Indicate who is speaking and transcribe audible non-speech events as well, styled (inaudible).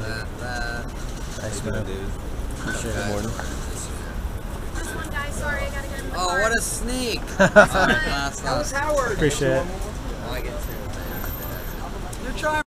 Speaker 1: That, that.
Speaker 2: Thanks, man.
Speaker 1: dude.
Speaker 2: Appreciate it, Morton.
Speaker 3: Sorry, I gotta get in the
Speaker 1: Oh, what a sneak! (laughs)
Speaker 4: That was. Howard.
Speaker 2: Appreciate it.
Speaker 1: I like it too.
Speaker 4: You're trying.